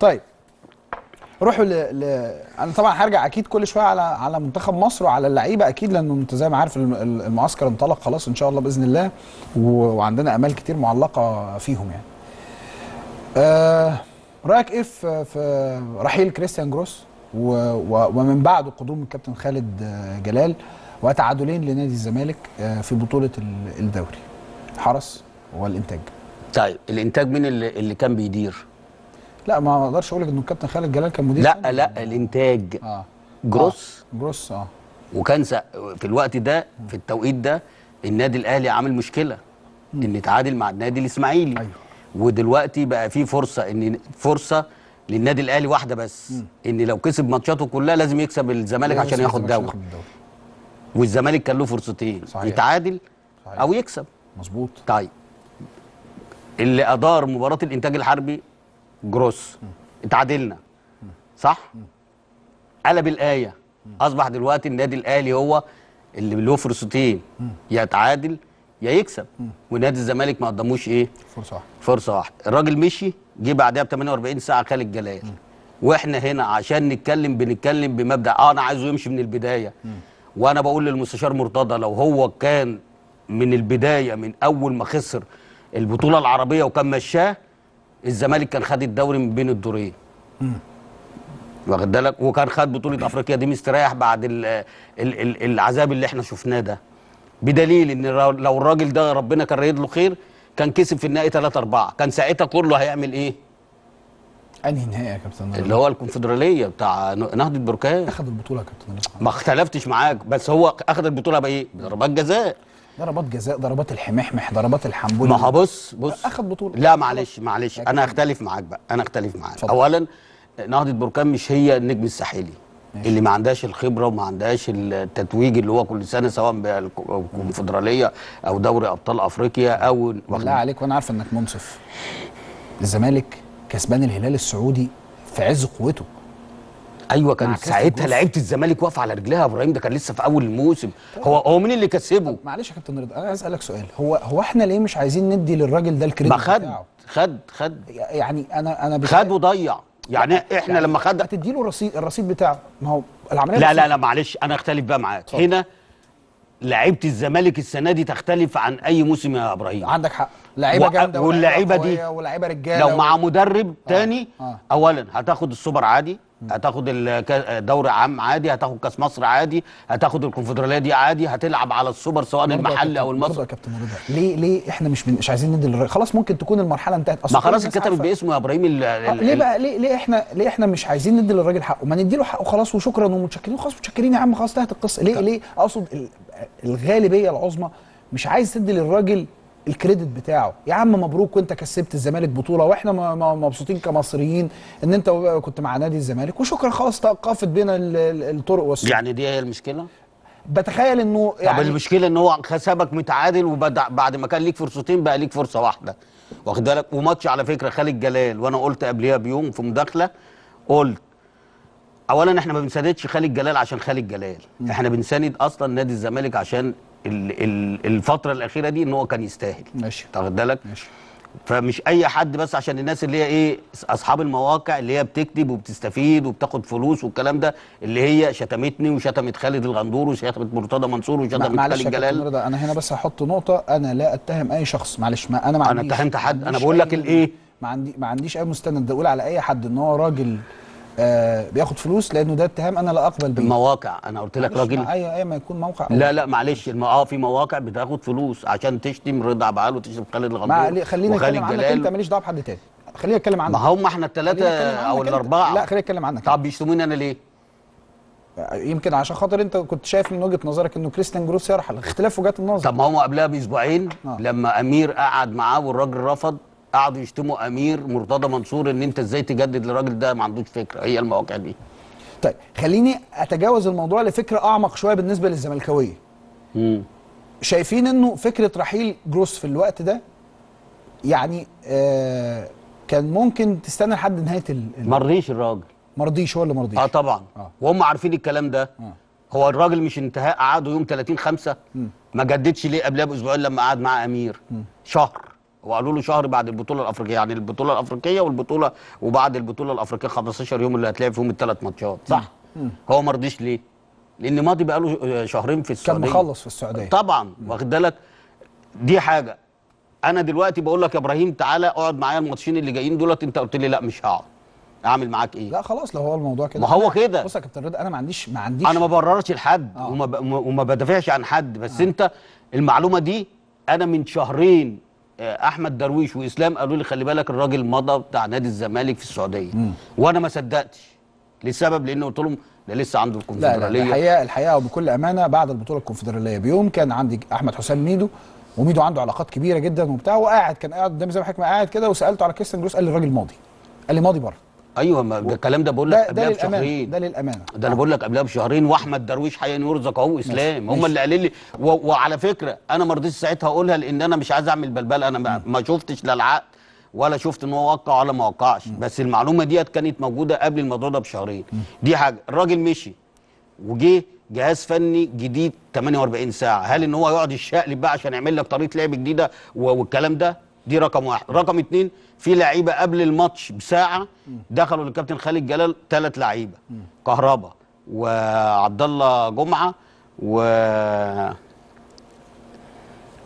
طيب روحوا ل... ل... أنا طبعا هرجع أكيد كل شوية على على منتخب مصر وعلى اللعيبة أكيد لأنه أنت زي ما عارف الم- المعسكر انطلق خلاص إن شاء الله بإذن الله و... وعندنا آمال كتير معلقة فيهم يعني. آه... رأيك إيه في في رحيل كريستيان جروس و... و... ومن بعده قدوم الكابتن خالد آه، جلال وتعادلين لنادي الزمالك آه، في بطولة ال- الدوري حرس والإنتاج. طيب الإنتاج مين اللي, اللي كان بيدير لا ما أقدرش أقول لك انه الكابتن خالد جلال كان مدير لا. لا الإنتاج آه جروس آه. جروس آه وكان في الوقت ده في التوقيت ده النادي الأهلي عامل مشكلة إن يتعادل مع النادي الإسماعيلي أيوه. ودلوقتي بقى في فرصة إن فرصة للنادي الأهلي واحدة بس إن لو كسب ماتشاته كلها لازم يكسب الزمالك عشان ياخد دوري. والزمالك كان له فرصتين صحيح. يتعادل صحيح. أو يكسب مظبوط طيب اللي أدار مباراة الإنتاج الحربي جروس. اتعادلنا. صح؟ قلب الآية. أصبح دلوقتي النادي الأهلي هو اللي له فرصتين. يا يتعادل يا يكسب. ونادي الزمالك ما قدموش إيه؟ فرصة واحدة. فرصة واحدة. الراجل مشي جه بعدها ب 48 ساعة خالد جلال. وإحنا هنا عشان نتكلم بنتكلم بمبدأ. آه أنا عايزه يمشي من البداية. وأنا بقول للمستشار مرتضى لو هو كان من البداية من أول ما خسر البطولة العربية وكان مشاه الزمالك كان خد الدوري من بين الدورين. واخد بالك؟ وكان خد بطولة أفريقيا. دي مستريح بعد ال ال ال العذاب اللي إحنا شفناه ده. بدليل إن لو- الراجل ده ربنا كان رايد له خير كان كسب في النهائي 3 4 كان ساعتها كله هيعمل إيه؟ أنهي نهائي يا كابتن اللي هو الكونفدرالية بتاع نهضة بركان. أخذ البطولة يا كابتن ما اختلفتش معاك. بس هو أخذ البطولة بإيه؟ بضربات جزاء. ضربات جزاء ضربات الحمحمح ضربات الحنبلي. ما هو بص بص. أخذ بطولة. لا معلش معلش. أنا أختلف معاك بقى. أنا أختلف معاك. اولا نهضة بركان مش هي النجم الساحلي. ماشي. اللي ما عندهاش الخبرة وما عندهاش التتويج اللي هو كل سنة سواء بالكونفدرالية أو دوري أبطال أفريقيا أو بالله عليك وأنا عارف إنك منصف. الزمالك كسبان الهلال السعودي في عز قوته. أيوه كان ساعتها. لعيبة الزمالك واقفة على رجليها يا إبراهيم ده كان لسه في أول الموسم. هو هو مين اللي كسبه؟ معلش يا كابتن رضا أنا عايز اسالك سؤال. هو هو إحنا ليه مش عايزين ندي للراجل ده الكريدت بتاعه؟ خد خد. يعني أنا أنا خد وضيع. يعني إحنا لما خد هتدي له الرصيد الرصيد بتاعه. ما هو العملية لا لا. لا معلش أنا اختلف بقى معاك. هنا لعيبة الزمالك السنة دي تختلف عن أي موسم يا إبراهيم. عندك حق. لعيبة و- جامدة واللعيبة دي ولاعيبه رجالة لو مع مدرب تاني آه. اولا هتاخد السوبر عادي هتاخد دوري عام عادي هتاخد كاس مصر عادي هتاخد الكونفدرالية دي عادي هتلعب على السوبر سواء المحلي أو المصري. يا كابتن ليه ليه إحنا مش مش عايزين ندي خلاص ممكن تكون المرحلة انتهت. أصل ما خلاص اتكتبت باسمه يا إبراهيم آه، ليه بقى ليه ليه إحنا ليه إحنا مش عايزين ندي للراجل حقه؟ ما نديله حقه خلاص وشكرا ومتشكرين. خلاص متشكرين يا عم خلاص انتهت القصة. ليه ليه؟ أقصد ال- الغالبية العظمى مش عايز تدي للراجل الكريدت بتاعه. يا عم مبروك وانت كسبت الزمالك بطولة وإحنا مبسوطين كمصريين ان انت كنت مع نادي الزمالك وشكرا خلاص توقفت بينا ال- الطرق والسبل يعني دي هي المشكلة؟ بتخيل انه طب يعني المشكلة ان هو حسابك متعادل وبعد بعد ما كان ليك فرصتين بقى ليك فرصة واحدة. واخد بالك؟ وماتش على فكرة خالد جلال وأنا قلت قبليها بيوم في مداخلة قلت اولا إحنا ما بنساندش خالد جلال عشان خالد جلال. إحنا بنساند أصلا نادي الزمالك عشان الفترة الأخيرة دي إن هو كان يستاهل. ماشي. واخد بالك؟ ماشي. فمش أي حد بس عشان الناس اللي هي إيه أصحاب المواقع اللي هي بتكتب وبتستفيد وبتاخد فلوس والكلام ده اللي هي شتمتني وشتمت خالد الغندور وشتمت مرتضى منصور وشتمت خالد جلال. أنا هنا بس هحط نقطة أنا لا أتهم أي شخص معلش ما أنا ما أنا عنديش اتهمت حد، عنديش بقول لك الإيه؟ ما عندي ما عنديش أي مستند أقول على أي حد إن هو راجل آه بياخد فلوس لأنه ده اتهام أنا لا أقبل بيه. المواقع أنا قلت لك راجل. اي اي ما يكون موقع لا لا. معلش الم- آه في مواقع بتاخد فلوس عشان تشتم رضا عبعال وتشتم خالد ما الغندور خليني أتكلم عنك. أنت ماليش دعوة بحد تاني. خليني أتكلم عنك. ما هم إحنا الثلاثه أو. الأربعة. لا خليني أتكلم عنك. طب بيشتموني أنا ليه؟ يمكن عشان خاطر أنت كنت شايف من وجهة نظرك إنه كريستيان جروس يرحل. اختلاف وجهات النظر. طب ما هم قبلها بأسبوعين آه. لما أمير قعد معاه والراجل رفض. قعدوا يشتموا أمير مرتضى منصور إن أنت إزاي تجدد للراجل ده؟ ما عندوش فكرة. هي المواقع دي. طيب خليني أتجاوز الموضوع لفكرة أعمق شوية بالنسبة للزملكاوية. شايفين إنه فكرة رحيل جروس في الوقت ده يعني آه كان ممكن تستنى لحد نهاية ال- ال- ما رضيش الراجل. مرضيش هو اللي مرضيش. آه طبعا. آه. وهم عارفين الكلام ده. آه. هو الراجل مش انتهاء قعدوا يوم 30 5 ما جددش ليه قبلها بأسبوعين لما قعد مع أمير. شهر. وقالوا له شهر بعد البطولة الأفريقية يعني البطولة الأفريقية والبطولة وبعد البطولة الأفريقية 15 يوم اللي هتلاقي فيهم الثلاث ماتشات صح؟ هو ما رضيش ليه؟ لأن ماضي بقى له شهرين في كان السعودية. مخلص في السعودية. طبعا واخد بالك؟ دي حاجة. أنا دلوقتي بقول لك يا إبراهيم تعالى اقعد معايا الماتشين اللي جايين دولت أنت قلت لي لأ مش هقعد. أعمل معاك إيه؟ لا خلاص لو هو الموضوع كده. ما هو كده. بص يا كابتن رضا أنا ما عنديش ما عنديش أنا ما بررش لحد آه. وما, ب... وما بدافعش عن حد بس آه. أنت المعلومة دي أنا من شهرين آه، أحمد درويش وإسلام قالوا لي خلي بالك الراجل مضى بتاع نادي الزمالك في السعودية. وأنا ما صدقتش. لسبب؟ لأن قلت لهم ده لسه عنده لا لا الكونفدرالية. الحقيقة الحقيقة وبكل أمانة بعد البطولة الكونفدرالية بيوم كان عندي أحمد حسام ميدو وميدو عنده علاقات كبيرة جدا وبتاع وقاعد كان قاعد قدامي زي ما حضرتك ما قاعد كده وسألته على كريستيان جروس قال لي الراجل ماضي. قال لي ماضي بره. أيوه ما ده الكلام ده بقول لك قبلها بشهرين. ده للأمانة. ده أنا بقول لك قبلها بشهرين وأحمد درويش حقيقي يرزق أهو إسلام. هم. اللي قالوا لي. وعلى فكرة أنا ما رضيتش ساعتها أقولها لأن أنا مش عايز أعمل بلبلة. أنا ما, ما شفتش لا العقد ولا شفت إن هو وقع ولا ما وقعش. بس المعلومة ديت كانت موجودة قبل الموضوع ده بشهرين. دي حاجة. الراجل مشي وجه جهاز فني جديد 48 ساعة. هل إن هو يقعد يشقلب بقى عشان يعمل لك طريقة لعب جديدة والكلام ده؟ دي رقم واحد. رقم اتنين في لعيبة قبل الماتش بساعة دخلوا للكابتن خالد جلال ثلاث لعيبة. كهربا وعبد الله جمعة و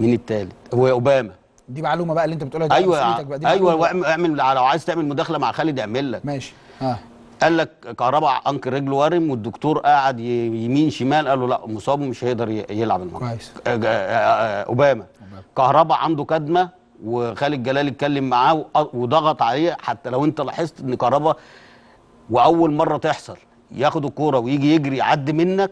مين التالت؟ هو اوباما دي معلومة بقى اللي انت بتقولها دي أيوه بقى دي أيوه اعمل لو عايز تعمل مداخلة مع خالد اعمل لك. ماشي. آه قال لك كهربا انكر رجله ورم والدكتور قاعد ي- يمين شمال قال له لا مصاب ومش هيقدر يلعب الماتش. كويس. آه، آه، آه، أوباما. كهربا عنده كدمة وخالد جلال اتكلم معاه وضغط عليه حتى لو انت لاحظت ان كهربا واول مره تحصل ياخد الكوره ويجي يجري يعدي منك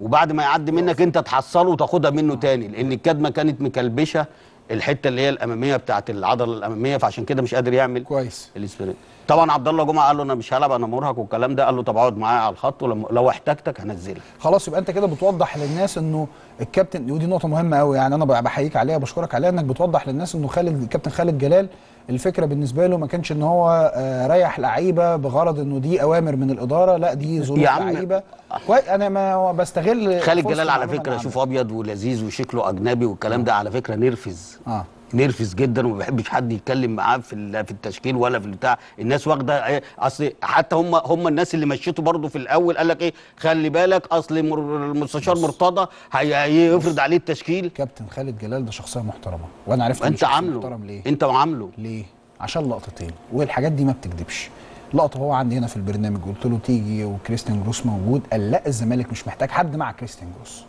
وبعد ما يعدي منك انت تحصله وتاخدها منه تاني لأن الكدمه كانت مكلبشه الحته اللي هي الاماميه بتاعت العضله الاماميه فعشان كده مش قادر يعمل كويس. الاسبرينت طبعا عبد الله جمعة قال له أنا مش هلعب أنا مرهق والكلام ده. قال له طب أقعد معايا على الخط ولما لو احتجتك هنزلك. خلاص يبقى أنت كده بتوضح للناس إنه الكابتن ودي نقطة مهمة قوي يعني أنا بحييك عليها وبشكرك عليها إنك بتوضح للناس إنه خالد الكابتن خالد جلال الفكرة بالنسبة له ما كانش إن هو آه، ريح لعيبة بغرض إنه دي أوامر من الإدارة لا دي ظروف. لعيبة. كويس أنا ما بستغل خالد جلال على فكرة شوف أبيض ولذيذ وشكله أجنبي والكلام ده على فكرة نرفز. آه. نرفز جدا وما بيحبش حد يتكلم معاه في في التشكيل ولا في البتاع. الناس واخدة إيه أصل حتى هم هم الناس اللي مشيته برضه في الأول قال لك إيه خلي بالك أصل المستشار مرتضى هي- هيفرض عليه التشكيل. كابتن خالد جلال ده شخصية محترمة وأنا عرفت أنت عامله. محترم ليه؟ أنت عامله ليه؟ عشان لقطتين والحاجات دي ما بتكذبش لقطة هو عندي هنا في البرنامج قلت له تيجي وكريستيان جروس موجود قال لا الزمالك مش محتاج حد مع كريستيان جروس.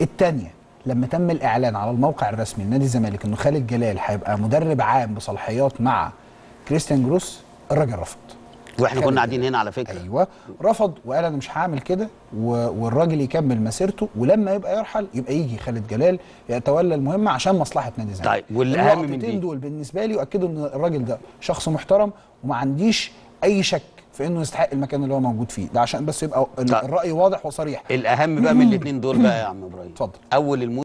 الثانية لما تم الإعلان على الموقع الرسمي لنادي الزمالك إنه خالد جلال هيبقى مدرب عام بصلاحيات مع كريستيان جروس الراجل رفض وإحنا كنا قاعدين هنا على فكرة أيوه رفض وقال أنا مش هعمل كده. والراجل يكمل مسيرته ولما يبقى يرحل يبقى يجي خالد جلال يتولى المهمة عشان مصلحة نادي الزمالك طيب، والأهم من دي؟ دول بالنسبة لي يؤكدوا إن الراجل ده شخص محترم وما عنديش أي شك في انه يستحق المكان اللي هو موجود فيه ده عشان بس يبقى طيب. الرأي واضح وصريح الأهم بقى من الاثنين دول بقى يا عم إبراهيم اتفضل. أول الموسم